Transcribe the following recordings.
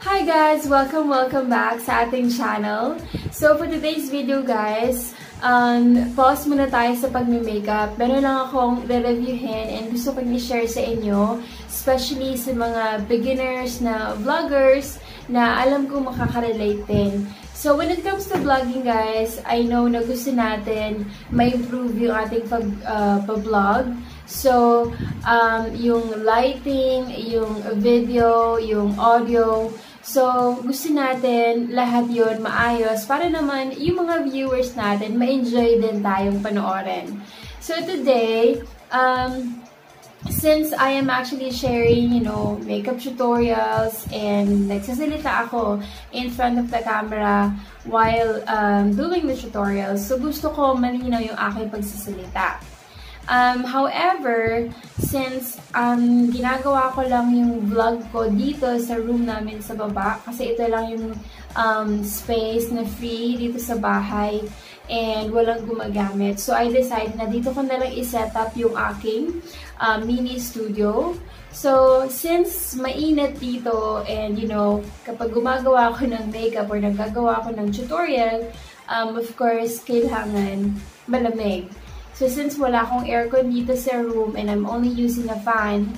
Hi guys! Welcome, welcome back sa ating channel. So for today's video guys, um, pause muna tayo sa pagme-makeup. Meron lang akong re-reviewin and gusto kong i-share sa inyo, especially sa mga beginners na vloggers na alam kong makaka-relate din. So when it comes to vlogging guys, I know na gusto natin ma-improve yung ating uh, pag-vlog. So, um, yung lighting, yung video, yung audio, So, gusto natin lahat yon maayos para naman yung mga viewers natin ma-enjoy din tayong panoorin. So, today, um, since I am actually sharing, you know, makeup tutorials and nagsasalita ako in front of the camera while um, doing the tutorials, so gusto ko malinaw yung aking pagsasalita. Um, however, since um, ginagawa ko lang yung vlog ko dito sa room namin sa baba, kasi ito lang yung um, space na free dito sa bahay and walang gumagamit. So, I decided na dito ko na lang iset up yung aking uh, mini studio. So, since mainit dito and, you know, kapag gumagawa ako ng makeup or nagagawa ako ng tutorial, um, of course, kailangan malamig. So, since wala akong aircon dito sa room and I'm only using a fan,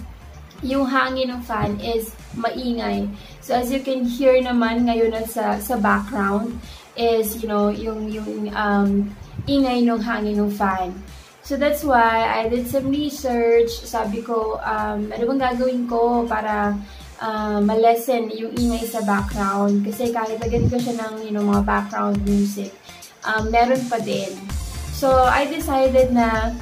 yung hangin ng fan is maingay. So, as you can hear naman ngayon sa, sa background is, you know, yung, yung um, ingay ng hangin ng fan. So, that's why I did some research. Sabi ko, um, ano bang gagawin ko para uh, malesen yung ingay sa background. Kasi kahit lagyan ko siya ng, you know, mga background music, um, meron pa din. So, I decided na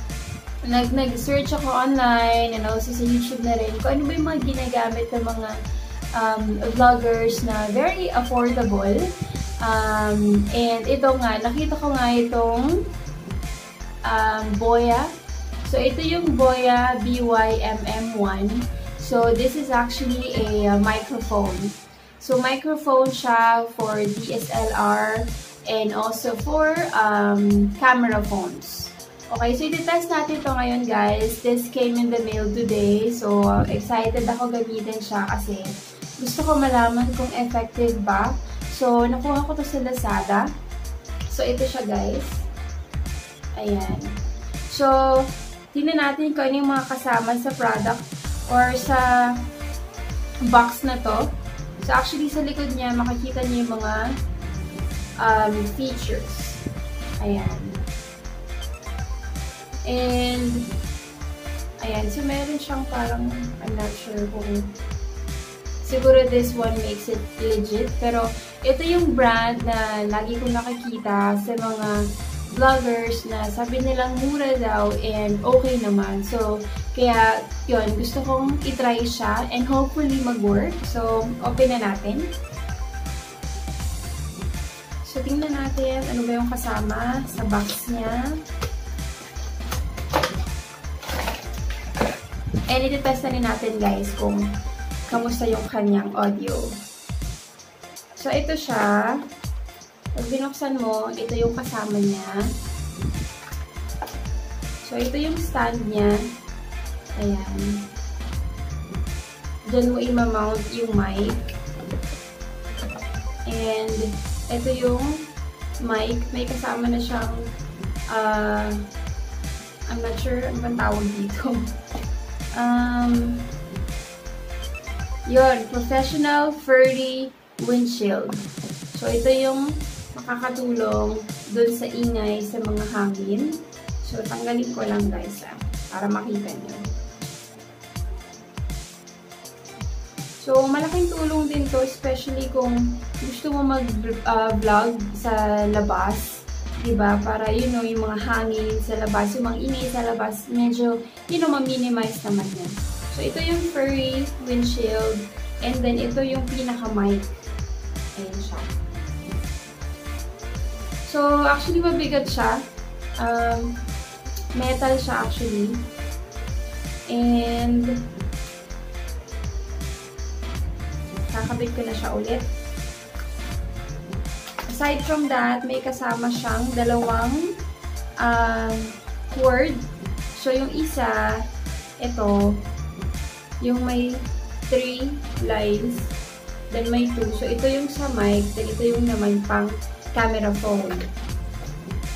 nag-search ako online and also sa YouTube na rin kung ano ba yung mga ginagamit ng mga um, vloggers na very affordable. Um, and ito nga, nakita ko nga itong um, Boya. So, ito yung Boya BYMM1. So, this is actually a uh, microphone. So, microphone siya for DSLR and also for um, camera phones. Okay, so i-test natin ito ngayon guys. This came in the mail today. So, excited ako gamitin siya kasi gusto ko malaman kung effective ba. So, nakuha ko to sa Lazada. So, ito siya guys. Ayan. So, tingnan natin kung ano yung mga kasama sa product or sa box na to. So, actually, sa likod niya, makikita niyo yung mga um, features. Ayan. And, ayan. So, meron siyang parang, I'm not sure kung, siguro this one makes it legit. Pero, ito yung brand na lagi kong nakikita sa mga vloggers na sabi nilang mura daw and okay naman. So, kaya, yun, gusto kong itry siya and hopefully mag-work. So, open na natin. So, tingnan natin ano ba yung kasama sa box niya. And iti-test na natin guys kung kamusta yung kanyang audio. So, ito siya. Pag binuksan mo, ito yung kasama niya. So, ito yung stand niya. Ayan. Diyan mo i-mount yung mic. And, ito yung mic. May kasama na siyang uh, I'm not sure ano bang tawag dito. um, yun, professional furry windshield. So, ito yung makakatulong dun sa ingay sa mga hangin. So, tanggalin ko lang guys ah, para makita nyo. So, malaking tulong din to, especially kung gusto mo mag-vlog uh, sa labas, di ba? Para, you know, yung mga hangin sa labas, yung mga ingay sa labas, medyo, you know, ma-minimize naman yan. So, ito yung furry windshield, and then ito yung pinaka-mic. Ayan siya. So, actually, mabigat siya. Um, metal siya, actually. And, kakabit ko na siya ulit. Aside from that, may kasama siyang dalawang um, cord. So, yung isa, ito, yung may three lines. then may 2. So, ito yung sa mic, then ito yung naman pang camera phone.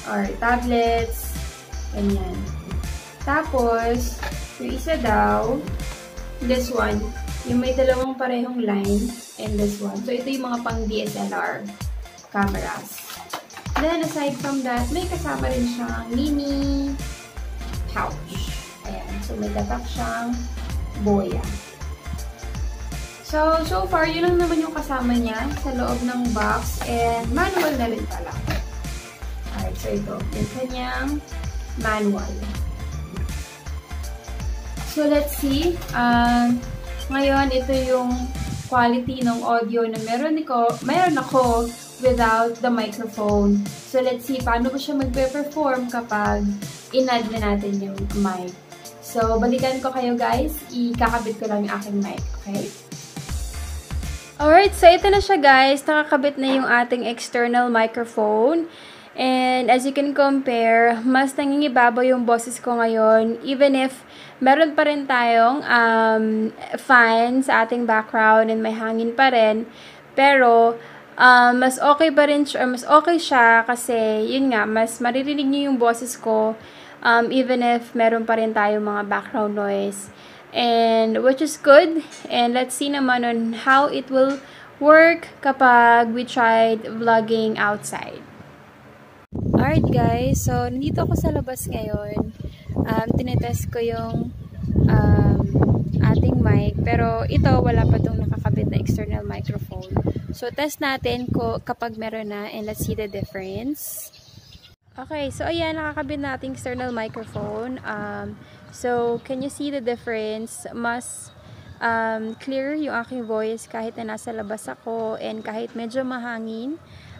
Or tablets, ganyan. Tapos, yung isa daw, this one, yung may dalawang parehong line, and this one. So, ito yung mga pang DSLR cameras. Then, aside from that, may kasama rin siyang mini pouch. Ayan. So, may tatak siyang boya. So, so far, yun lang naman yung kasama niya sa loob ng box. And manual na rin pala. Alright, so ito. Yung kanyang manual. So, let's see. Um, ngayon, ito yung quality ng audio na meron, ko, meron ako without the microphone. So, let's see paano ko siya magpe-perform kapag in-add na natin yung mic. So, balikan ko kayo guys. Ikakabit ko lang yung aking mic. Okay? Alright, so ito na siya guys. Nakakabit na yung ating external microphone. And as you can compare, mas nangingibabaw yung boses ko ngayon. Even if meron pa rin tayong um, fan sa ating background and may hangin pa rin. Pero, um, mas okay pa rin siya, mas okay siya kasi, yun nga, mas maririnig niyo yung boses ko um, even if meron pa rin tayong mga background noise. And, which is good. And let's see naman on how it will work kapag we tried vlogging outside. Alright guys, so nandito ako sa labas ngayon. Um, tinetest ko yung um, ating mic. Pero ito, wala pa itong nakakabit na external microphone. So test natin ko kapag meron na and let's see the difference. Okay, so ayan, nakakabit na ating external microphone. Um, so, can you see the difference? Mas um, clear yung aking voice kahit na nasa labas ako and kahit medyo mahangin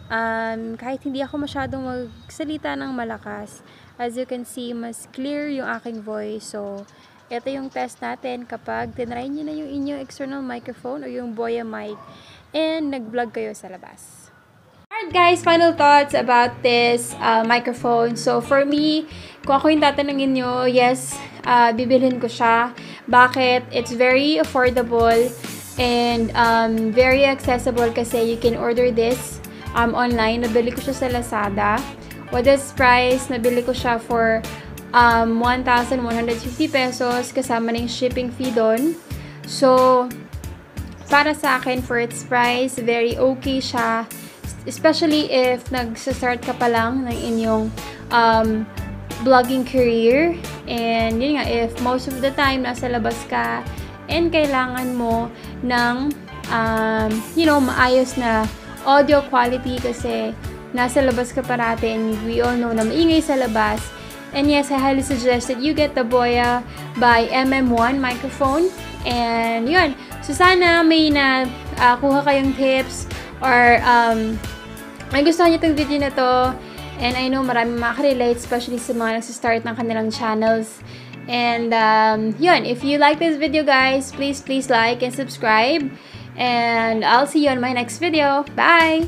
um, kahit hindi ako masyadong magsalita ng malakas, as you can see, mas clear yung aking voice. So, ito yung test natin kapag tinry nyo na yung inyong external microphone o yung Boya mic and nag-vlog kayo sa labas. Alright guys, final thoughts about this uh, microphone. So for me, kung ako yung tatanungin nyo, yes, uh, bibilhin ko siya. Bakit? It's very affordable and um, very accessible kasi you can order this um, online. Nabili ko siya sa Lazada. What is price? Nabili ko siya for um, 1,150 pesos kasama ng shipping fee doon. So, para sa akin, for its price, very okay siya. Especially if nag-start ka pa lang ng inyong um, vlogging career. And yun nga, if most of the time nasa labas ka and kailangan mo ng um, you know, maayos na audio quality kasi nasa labas ka parati and we all know na maingay sa labas. And yes, I highly suggest that you get the Boya by MM1 microphone. And yun, so sana may na uh, kuha kayong tips or um, may gusto niyo itong video na to. And I know marami makarelate, especially sa mga nagsistart ng kanilang channels. And um, yun, if you like this video guys, please, please like and subscribe. And I'll see you on my next video. Bye!